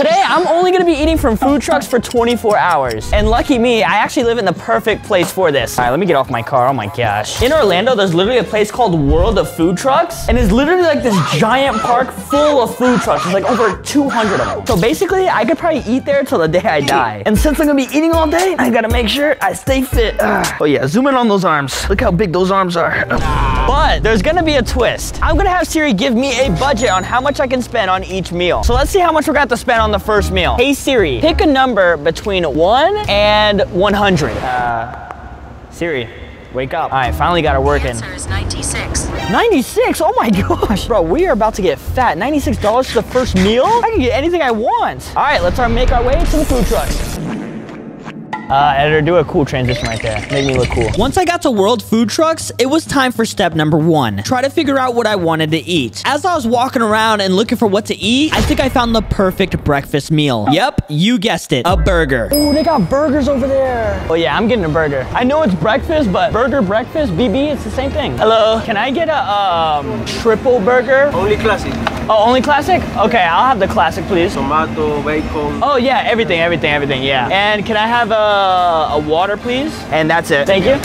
Today, I'm only gonna be eating from food trucks for 24 hours. And lucky me, I actually live in the perfect place for this. All right, let me get off my car, oh my gosh. In Orlando, there's literally a place called World of Food Trucks, and it's literally like this giant park full of food trucks. There's like over 200 of them. So basically, I could probably eat there till the day I die. And since I'm gonna be eating all day, I gotta make sure I stay fit. Ugh. Oh yeah, zoom in on those arms. Look how big those arms are. But there's gonna be a twist. I'm gonna have Siri give me a budget on how much I can spend on each meal. So let's see how much we're gonna have to spend on the first meal. Hey Siri, pick a number between one and 100. Uh, Siri, wake up. All right, finally got it working. Answer is 96. 96, oh my gosh. Bro, we are about to get fat. $96 for the first meal? I can get anything I want. All right, let's make our way to the food truck. Uh, editor, do a cool transition right there. Make me look cool. Once I got to World Food Trucks, it was time for step number one. Try to figure out what I wanted to eat. As I was walking around and looking for what to eat, I think I found the perfect breakfast meal. Yep, you guessed it, a burger. Oh, they got burgers over there. Oh yeah, I'm getting a burger. I know it's breakfast, but burger, breakfast, BB, it's the same thing. Hello, can I get a um, triple burger? Only classic. Oh, only classic? Okay, I'll have the classic, please. Tomato, bacon. Oh yeah, everything, everything, everything, yeah. And can I have a, Uh, a water, please? And that's it. Thank you.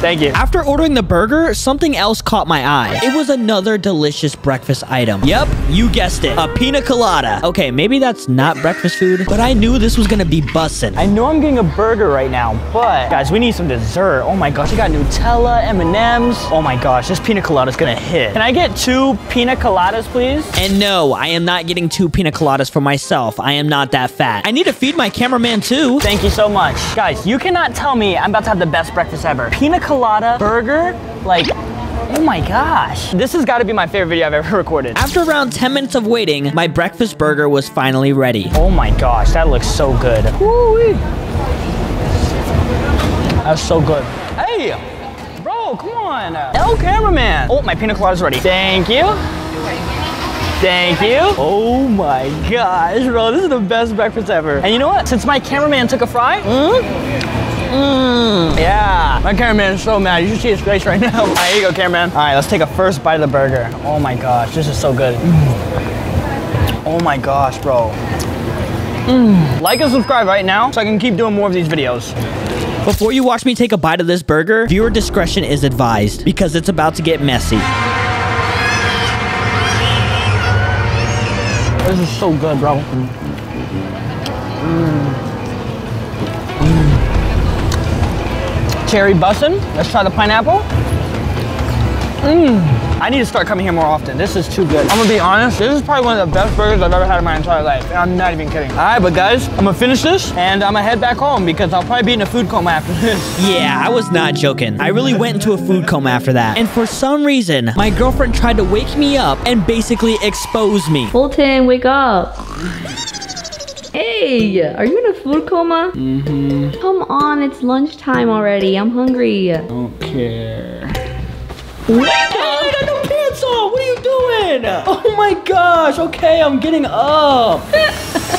Thank you. After ordering the burger, something else caught my eye. It was another delicious breakfast item. Yep, you guessed it, a pina colada. Okay, maybe that's not breakfast food, but I knew this was gonna be bussin'. I know I'm getting a burger right now, but guys, we need some dessert. Oh my gosh, I got Nutella, M&Ms. Oh my gosh, this pina colada is gonna hit. Can I get two pina coladas, please? And no, I am not getting two pina coladas for myself. I am not that fat. I need to feed my cameraman too. Thank you so much. Guys, you cannot tell me I'm about to have the best breakfast ever. Pina colada, burger, like, Oh my gosh. This has got to be my favorite video I've ever recorded. After around 10 minutes of waiting, my breakfast burger was finally ready. Oh my gosh, that looks so good. Woo-wee. That's so good. Hey, bro, come on. El cameraman. Oh, my pina colada's ready. Thank you. Thank you. Oh my gosh, bro, this is the best breakfast ever. And you know what? Since my cameraman took a fry, mm, mm, yeah, my cameraman is so mad. You should see his face right now. All right, here you go, cameraman. All right, let's take a first bite of the burger. Oh my gosh, this is so good. Mm. Oh my gosh, bro. Mm. Like and subscribe right now so I can keep doing more of these videos. Before you watch me take a bite of this burger, viewer discretion is advised because it's about to get messy. This is so good, bro. Mm. Mm. Cherry bussin'. Let's try the pineapple. Mmm. I need to start coming here more often. This is too good. I'm gonna be honest, this is probably one of the best burgers I've ever had in my entire life. And I'm not even kidding. All right, but guys, I'm gonna finish this and I'm gonna head back home because I'll probably be in a food coma after this. Yeah, I was not joking. I really went into a food coma after that. And for some reason, my girlfriend tried to wake me up and basically expose me. Foltyn, wake up. Hey, are you in a food coma? Mm-hmm. Come on, it's lunchtime already. I'm hungry. I Don't care. Wake Oh my gosh, okay, I'm getting up.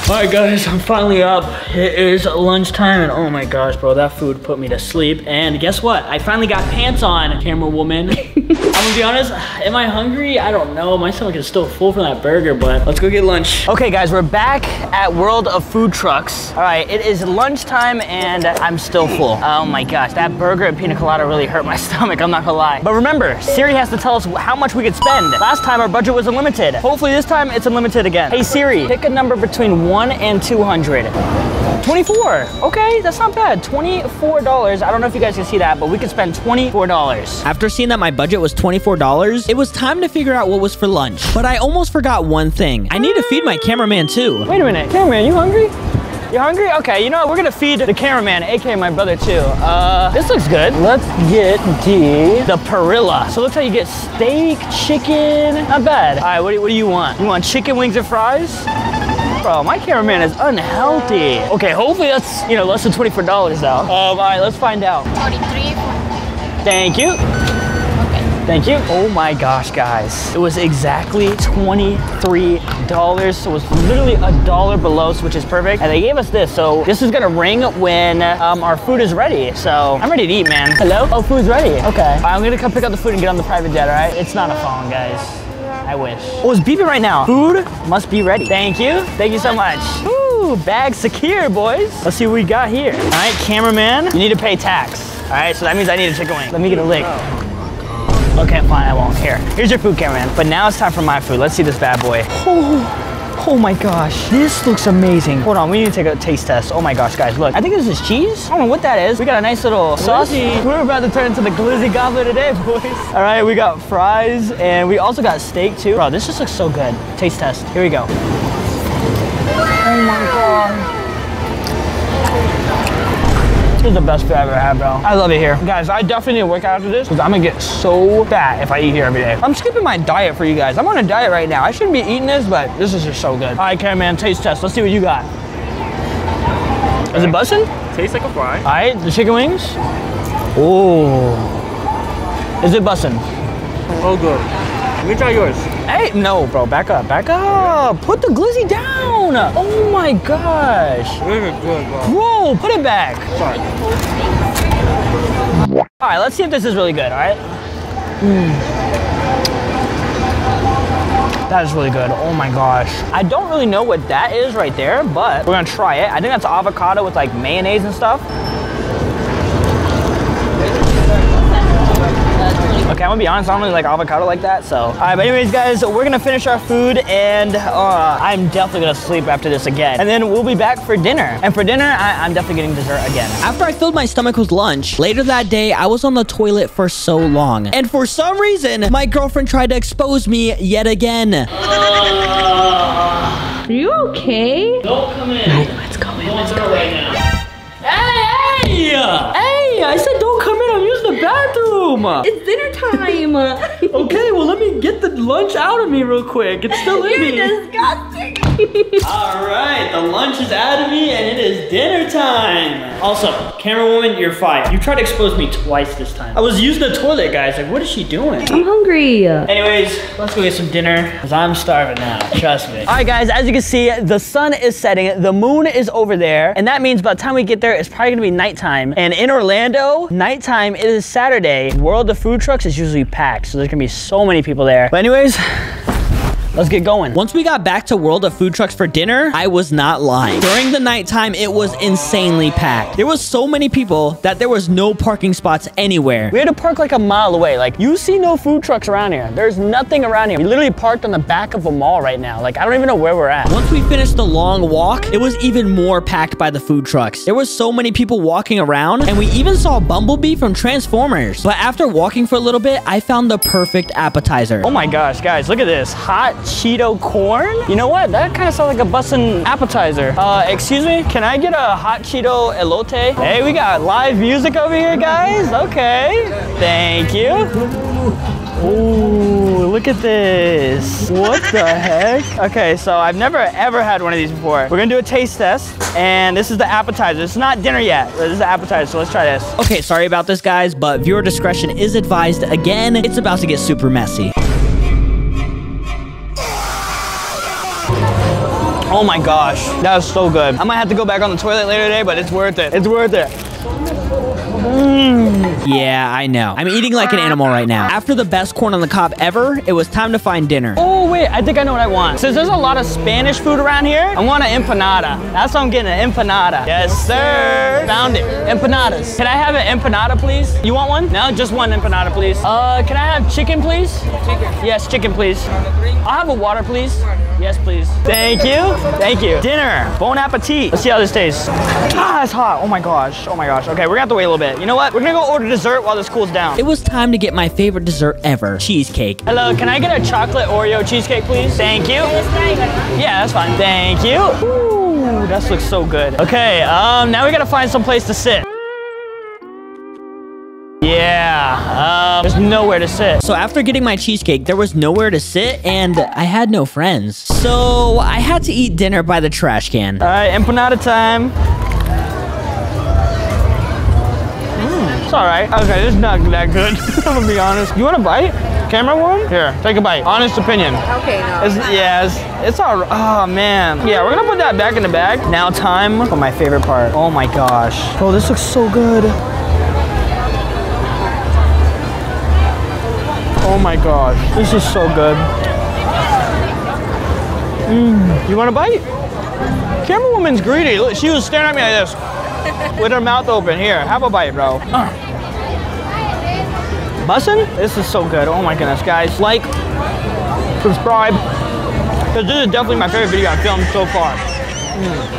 Alright guys, I'm finally up. It is lunchtime and oh my gosh, bro, that food put me to sleep. And guess what? I finally got pants on, camera woman. I'm gonna be honest, am I hungry? I don't know. My stomach is still full from that burger, but let's go get lunch. Okay guys, we're back at World of Food Trucks. Alright, it is lunchtime and I'm still full. Oh my gosh, that burger and pina colada really hurt my stomach, I'm not gonna lie. But remember, Siri has to tell us how much we could spend. Last time our budget was unlimited. Hopefully this time it's unlimited again. Hey Siri, pick a number between 1 and 200. 24. Okay, that's not bad. $24. I don't know if you guys can see that, but we could spend $24. After seeing that my budget was $24, it was time to figure out what was for lunch. But I almost forgot one thing. I need to feed my cameraman too. Wait a minute, cameraman, you hungry? You hungry? Okay, you know what? We're gonna feed the cameraman, aka my brother too. Uh, this looks good. Let's get the, the Parrilla. So looks like you get steak, chicken, not bad. All right, what do, what do you want? You want chicken wings and fries? Bro, my cameraman is unhealthy. Okay, hopefully that's, you know, less than $24 though. Um, all right, let's find out. 43. Thank you. Thank you. Oh my gosh, guys. It was exactly $23. So it was literally a dollar below, which is perfect. And they gave us this. So this is gonna ring when um, our food is ready. So I'm ready to eat, man. Hello? Oh, food's ready. Okay. Right, I'm gonna come pick up the food and get on the private jet, all right? It's not a phone, guys. I wish. Oh, it's beeping right now. Food must be ready. Thank you. Thank you so much. Ooh, bag secure, boys. Let's see what we got here. All right, cameraman, you need to pay tax. All right, so that means I need a chicken wing. Let me get a lick. Okay, fine, I won't. Here, here's your food, cameraman. But now it's time for my food. Let's see this bad boy. Oh, oh my gosh, this looks amazing. Hold on, we need to take a taste test. Oh my gosh, guys, look. I think this is cheese. I don't know what that is. We got a nice little sauce. We're about to turn into the glizzy gobbler today, boys. All right, we got fries and we also got steak too. Bro, this just looks so good. Taste test. Here we go. Oh my god. This is the best food I've ever had, bro. I love it here. Guys, I definitely need to work out after this because I'm gonna get so fat if I eat here every day. I'm skipping my diet for you guys. I'm on a diet right now. I shouldn't be eating this, but this is just so good. All right, cameraman, taste test. Let's see what you got. Is it bussin'? Tastes like a fry. All right, the chicken wings. Oh. Is it bussin'? Oh, good. Let me try yours. Hey, no, bro, back up, back up. Put the glizzy down. Oh my gosh. This is good, bro. Bro, put it back. Sorry. All right, let's see if this is really good, all right? Mm. That is really good. Oh my gosh. I don't really know what that is right there, but we're gonna try it. I think that's avocado with like mayonnaise and stuff. Okay, I'm gonna be honest, I don't really like avocado like that, so. All right, but anyways, guys, we're gonna finish our food and uh, I'm definitely gonna sleep after this again. And then we'll be back for dinner. And for dinner, I, I'm definitely getting dessert again. After I filled my stomach with lunch, later that day, I was on the toilet for so long. And for some reason, my girlfriend tried to expose me yet again. Are you okay? Don't come in. Let's go in. Let's go in. Hey, hey! Hey, I said don't come in. I'm using the bathroom. It's dinner time. Okay, well, let me get the lunch out of me real quick. It's still in me. You're disgusting. All right, the lunch is out of me and it is dinner time. Also, camera woman, you're fired. You tried to expose me twice this time. I was using the toilet, guys. Like, what is she doing? I'm hungry. Anyways, let's go get some dinner because I'm starving now. Trust me. All right, guys, as you can see, the sun is setting, the moon is over there, and that means by the time we get there, it's probably gonna be nighttime. And in Orlando, nighttime, it is Saturday. World of Food Trucks is usually packed, so there's gonna be so many people there. But anyways, let's get going. Once we got back to World of Food Trucks for dinner, I was not lying. During the nighttime, it was insanely packed. There was so many people that there was no parking spots anywhere. We had to park like a mile away. Like, you see no food trucks around here. There's nothing around here. We literally parked on the back of a mall right now. Like, I don't even know where we're at. Once we finished the long walk, it was even more packed by the food trucks. There was so many people walking around, and we even saw Bumblebee from Transformers. But after walking for a little bit, I found the perfect appetizer. Oh my gosh, guys, look at this. Hot Cheeto corn? You know what? That kind of sounds like a bussin' appetizer. Uh, excuse me, can I get a hot Cheeto elote? Hey, we got live music over here, guys. Okay, thank you. Ooh, look at this. What the heck? Okay, so I've never ever had one of these before. We're gonna do a taste test, and this is the appetizer. It's not dinner yet. This is the appetizer, so let's try this. Okay, sorry about this, guys, but viewer discretion is advised. Again, it's about to get super messy. Oh my gosh, that was so good. I might have to go back on the toilet later today, but it's worth it. It's worth it. Yeah, I know. I'm eating like an animal right now. After the best corn on the cob ever, it was time to find dinner. Oh wait, I think I know what I want. Since there's a lot of Spanish food around here, I want an empanada. That's what I'm getting, an empanada. Yes, sir. Found it. Empanadas. Can I have an empanada, please? You want one? No, just one empanada, please. Uh, can I have chicken, please? Chicken. Yes, chicken, please. I'll have a water, please. Yes, please. Thank you. Thank you. Dinner. Bon appetit. Let's see how this tastes. Ah, it's hot. Oh my gosh. Oh my gosh. Okay, we're gonna have to wait a little bit. You know what? We're gonna go order dessert while this cools down. It was time to get my favorite dessert ever, cheesecake. Hello, can I get a chocolate Oreo cheesecake, please? Thank you. Yeah, that's fine. Thank you. Ooh, that looks so good. Okay, um, now we gotta find some place to sit. Yeah, um, there's nowhere to sit. So after getting my cheesecake, there was nowhere to sit and I had no friends. So I had to eat dinner by the trash can. All right, empanada time. Mm, it's all right. Okay, this is not that good. I'm gonna be honest. You want a bite? Camera one? Here, take a bite. Honest opinion. Okay, no. It's, yeah, it's, it's all right. Oh, man. Yeah, we're gonna put that back in the bag. Now time for my favorite part. Oh my gosh. Oh, this looks so good. Oh my god, This is so good. You want a bite? Camera woman's greedy. She was staring at me like this with her mouth open. Here, have a bite, bro. Uh. Bussin'? This is so good. Oh my goodness, guys. Like, subscribe. Because this is definitely my favorite video I've filmed so far.